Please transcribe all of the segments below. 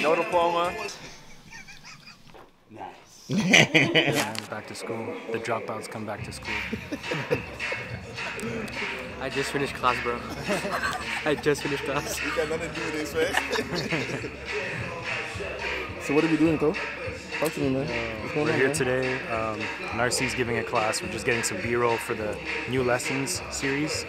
no diploma. Yeah, back to school. The dropouts come back to school. I just finished class, bro. I just finished class. You got nothing to do with this, man. So what are we doing, though? Talk to me, man. What's We're on, here man? today. Um, Narcy's giving a class. We're just getting some B-roll for the new lessons series.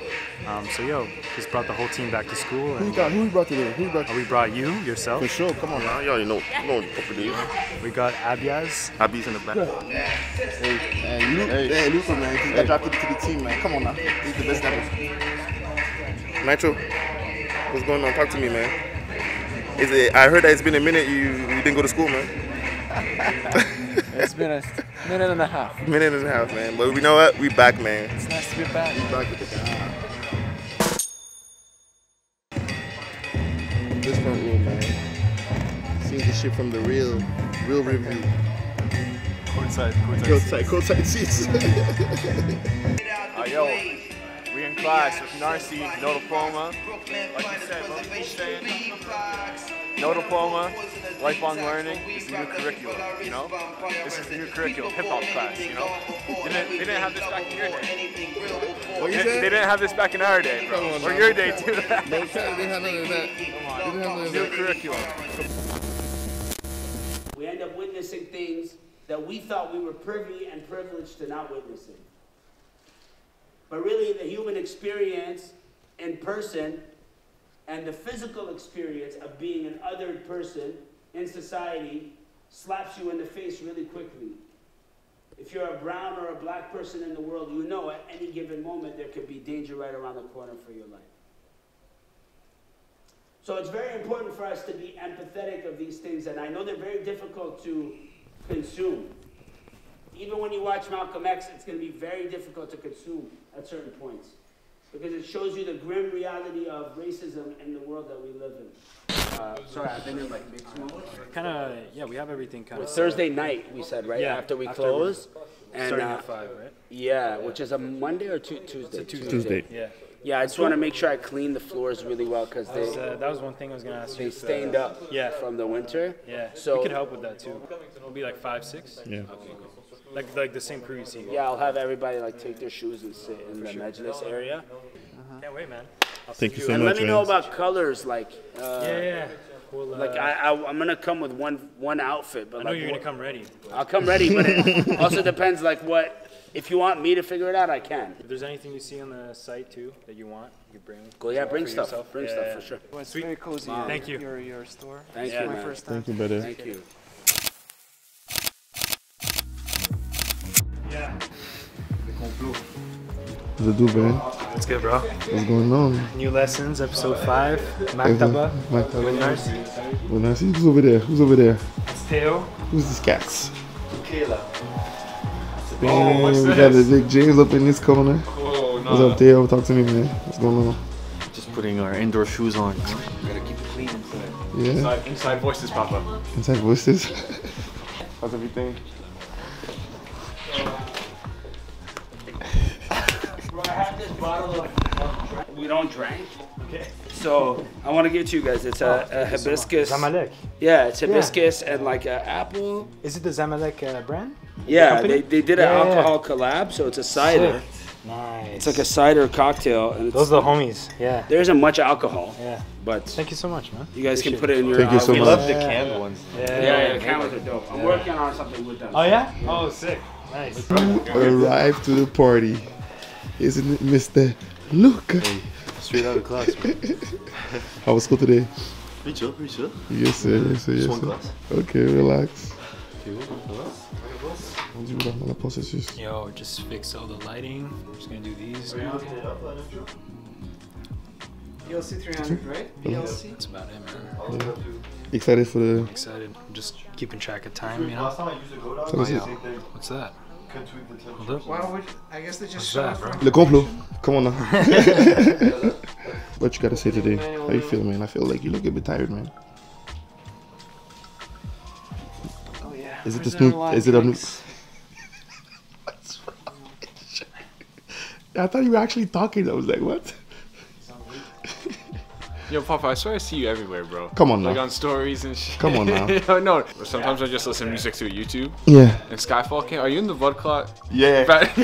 Um, so yo, just brought the whole team back to school, Who you got? Who you brought today? Who you brought? uh, we brought you yourself. For sure. Come on, man. You already know, you know what it is. We got Abiaz. Abby's in the back. Hey, hey, Luke, hey. Luca, man. He got drafted to the team, man. Come on now. He's the best ever. Nitro, what's going on? Talk to me, man. Is it? I heard that it's been a minute. You, you didn't go to school, man. It's been a minute and a half. Minute and a half, man. But we know what? We back, man. It's nice to be back. Back with the guy. This front row, man. Seeing the shit from the real, real review. Courtside, Courtside, courtside seats. Uh, yo, we in class with Narcy, no diploma. Like you said, bro, keep saying, no diploma, lifelong learning is the new curriculum, you know? This is the new curriculum, hip hop class, you know? They didn't, they didn't have this back in your day. what you They, said? they didn't have this back in our day, bro. On Or your day, too. Don't tell me they none of that. They didn't have none of new that. curriculum. We end up witnessing things that we thought we were privy and privileged to not witnessing. But really, the human experience in person and the physical experience of being an othered person in society slaps you in the face really quickly. If you're a brown or a black person in the world, you know at any given moment there could be danger right around the corner for your life. So it's very important for us to be empathetic of these things, and I know they're very difficult to consume. Even when you watch Malcolm X, it's going to be very difficult to consume at certain points because it shows you the grim reality of racism in the world that we live in. Uh, sorry, I've been in like mixed mode. Kind of, yeah, we have everything kind of. Thursday night, we said, right? Yeah, after we after close. And, Starting uh, at five, right? yeah, which is a Monday or tu- Tuesday? Tuesday. Yeah. Yeah, I just want to make sure I clean the floors really well because That was, they, uh, that was one thing I was gonna ask you. they if, uh, stained up Yeah. from the winter. Yeah. So- we could help with that too. It'll be like five, six. Yeah. Like like the same crew you see. Yeah, I'll have everybody like take their shoes and sit in the Majlis area. Can't wait, man. I'll Thank you so And much, let me know man. about colors, like, uh, Yeah, yeah. We'll, uh, like I, I, I'm gonna come with one one outfit, but I know like you're gonna come ready. I'll come ready, but it also depends like what. If you want me to figure it out, I can. If there's anything you see on the site too that you want, you bring. Go, yeah, for bring stuff, yourself. bring Yeah, stuff yeah. for sure. Well, it's Sweet. very cozy. Wow. Thank you. Your, your store. Thank Yeah. you, My man. first time. Thank you, brother. Thank you. The do, man. It's good, bro. What's going on? New lessons, episode five. Maktaba. Maktaba. With Nars. Well, now see who's over there. Who's over there? It's Teo. Who's these cats? Kayla. Damn, oh, what's we got the big James up in this corner. Oh, What's up, Teo? Talk to me, man. What's going on? Just putting our indoor shoes on. Gotta keep it clean inside. Yeah. Inside, inside voices, Papa. Inside voices. How's everything? Bottle of, of we don't drink. Okay. So I want to give it to you guys. It's a, a hibiscus. Zamalek. Yeah, it's hibiscus and like an apple. Is it the Zamalek uh, brand? Yeah, company? they, they did an Yeah, yeah, yeah. alcohol collab, so it's a cider. Nice. It's like a cider cocktail, and it's, Those are the homies. Yeah. there isn't much alcohol, Yeah. but Thank you so much, man. you guys can put it in your. Thank you so uh, We much. love the canned ones. Yeah. Yeah, yeah, the cameras are dope. I'm working on something with them. Oh yeah? Oh, sick. Nice. Arrived to the party. Isn't it Mr. Luca? Straight out of class. How was school today? Pretty chill, pretty chill. Yes, sir. Yes, sir. Yes, Just one sir. class. Okay, relax. Okay, relax. Onde eu dar. Yo, just fix all the lighting. We're just gonna do these. PLC 300, right? PLC. That's about it, man. Excited for the. Excited. Just keeping track of time, you know. time I used to go down, So is it What's that? Could tweak the temperature. Hold up. Why would I guess they just shut that, off bro? Le complot. Come on now. what you gotta say today? How you feel, man? I feel like you look a bit tired, man. Oh yeah. Is it the Where's is it a new- drinks? What's wrong with? I thought you were actually talking. I was like, what? Yo, Papa, I swear I see you everywhere, bro. Come on now. Like on stories and shit. Come on now. no, no. Sometimes I just listen to music through YouTube. Yeah. And Skyfall came. Are you in the blood clot? Yeah.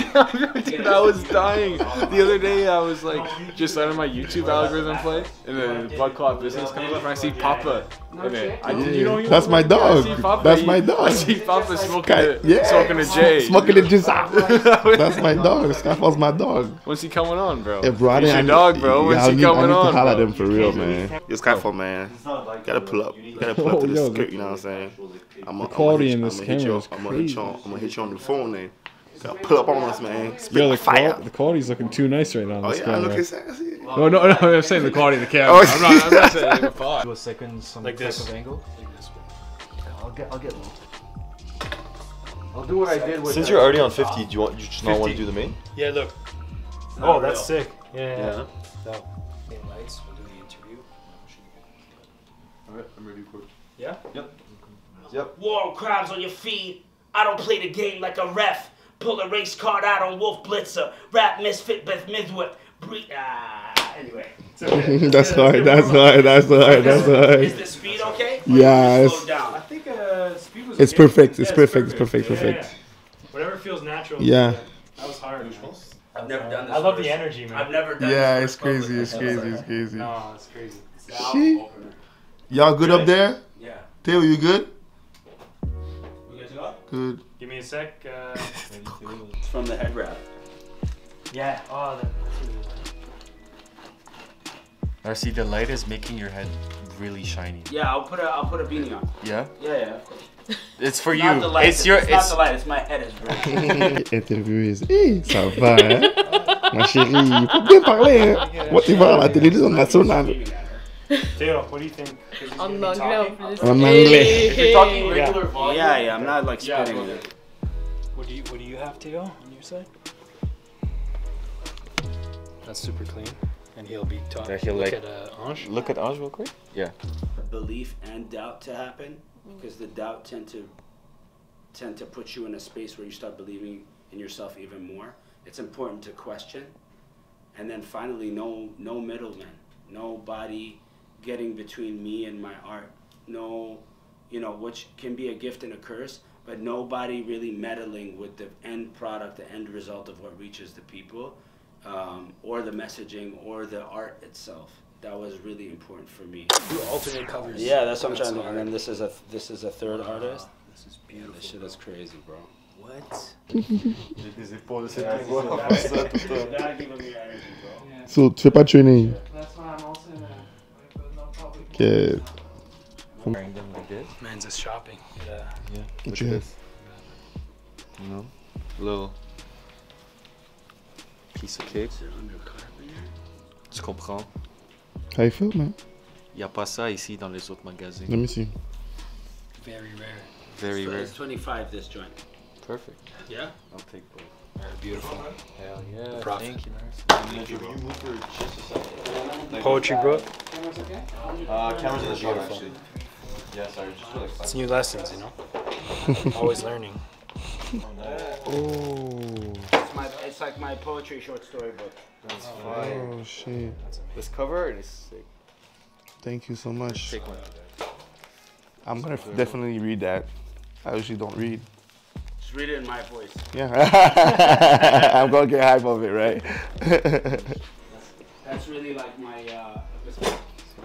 Dude, I was dying. The other day, I was like, just letting my YouTube algorithm play, and then blood clot business comes up, and I see Papa. And then, I, you know he That's my in there? I dog. Papa, That's my dog. I see Papa smoking, Guy- a, yeah. smoking a J. Smoking the jizz. That's my dog. Skyfall's my dog. When's he coming on, bro? Yeah, bro. I He's didn't- your dog, bro. Yeah, When's I he need, I coming need on, to holler at him for real, man. Yo, Skyfall, man. Gotta pull up. Gotta pull up oh, to Oh, the yo, skirt, you know what I'm saying? I'm the quality in this hit camera you, I'm gonna hit you on, crazy. I'm gonna hit you on the phone, man. Gotta pull up on us, man. Spit Yo, the the, fire. qual- the quality's looking too nice right now. on Oh this yeah, camera. look sassy. No, no, no. I'm saying the quality of the camera. Oh, I'm not. I'm not saying the quality. Do a second, some Like type this. of angle. I'll get, I'll get low. I'll do what I did with. Since the- you're already on 50, do you want you just not want to do the main? Yeah, look. Oh, that's sick. Yeah, yeah. Yeah. yeah. So, lights, we'll do the interview. Alright, I'm ready for it. Yeah. Yep. Yep. Warm crabs on your feed. I don't play the game like a ref. Pull a race card out on Wolf Blitzer. Rap misfit Beth Midwood. Bre- ah, anyway. that's hard. That's hard. That's hard. That's Is hard. the speed okay? Yeah, it's- slow down. think uh, speed was. It's okay. perfect. It's Yeah, perfect. It's perfect. Yeah, Perfect. yeah. Whatever feels natural. Yeah. That was hard. man. I've never done this. I love first. the energy, man. I've never done this. Yeah, it's crazy. It's public. crazy. It's crazy. No, it's crazy. Valve Shit. Y'all good up there? Yeah. Teo, you good? We good to go? Good. Give me a sec. Uh, It's from the head wrap. yeah. Oh, that, RC, the light is making your head really shiny. Yeah, I'll put a I'll put a beanie on. Yeah? Yeah, yeah. Of course. It's for Not you. the light. It's your. It's, not the light. It's my head is red. Intervieweuse. Eh, hey, ça va, hein? Ma chérie, il faut bien parler, hein? Moi, tu vois à la télévision nationale. Teo, what do you think? 'Cause he's En gonna anglais en talking. plus. En anglais. If you're talking regular volume. yeah, yeah. I'm not like Yeah, spitting okay. it. What do you What do you have, Teo, on your side? That's super clean, and he'll be talking. Yeah, he'll Look like- at uh, Ange. Look at Ange real quick. Yeah. belief and doubt to happen because the doubt tend to tend to put you in a space where you start believing in yourself even more. It's important to question, and then finally, no no middlemen, nobody getting between me and my art. No, you know, which can be a gift and a curse, but nobody really meddling with the end product, the end result of what reaches the people, um, or the messaging, or the art itself. That was really important for me. Do alternate covers. Yeah, that's what I'm trying to do. And then this is a this is a third artist. This is Yeah, beautiful. this shit is crazy, bro. What? Gotta give him your energy, bro. So, tu fais pas de training? That's why I'm also in a. Okay. Wearing them like this. Man's is shopping. Yeah. Yeah. What Look you have? You know, little piece of cake. Tu comprends? How you feel, man? Il n'y a pas ça ici dans les autres magasins. Let me see. Very rare. Very So rare. It's 25 this joint. Perfect. Yeah? I'll take both. Very beautiful. Hell yeah. Profit. Thank you, Poetry book. Uh, cameras in the shop actually. Yeah, sorry, just for like five. It's new lessons, you know? Always learning. Oh. It's, my, it's like my poetry short story book. That's fire. Oh, shit. This cover art is sick. Thank you so much. Take one. I'm gonna definitely read that. I usually don't read. Just read it in my voice. Yeah. I'm gonna get hype of it, right? That's really like my. Uh,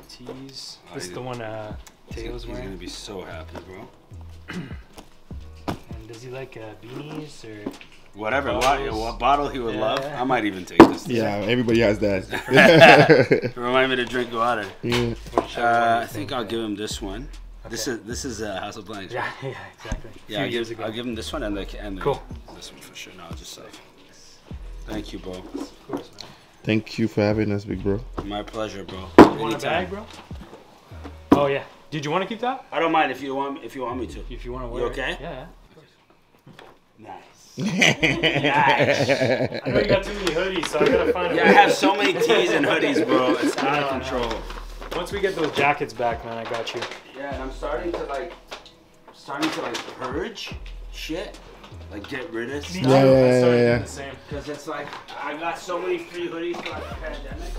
Tees. This is the one uh, Teo's wearing. be so happy, bro. And does he like uh, beanies or? Whatever, what, what bottle he would Yeah. love, I might even take this. yeah, everybody has that. Remind me to drink water. yeah. Uh, I think I'll give him this one. This is this is uh, House of Blanks. Yeah, yeah, exactly. Yeah, I'll years give, ago. I'll give him this one and the and the, Cool. this one for sure. No, I'll just uh, Thank you, bro. Of course, man. Thank you for having us, big bro. My pleasure, bro. You want a bag, bro? Oh yeah. Did you want to keep that? I don't mind if you want if you want me to. If you want to You wear okay? it. Yeah, yeah. Nice. I know you got too many hoodies, so I gotta find. Yeah, I have so many tees and hoodies, bro. It's out of control. Once we get those jackets back, man, I got you. Yeah, and I'm starting to like, starting to like purge shit, like get rid of stuff. Yeah, yeah, I yeah, started yeah. doing the same. Cause it's like I got so many free hoodies throughout the pandemic.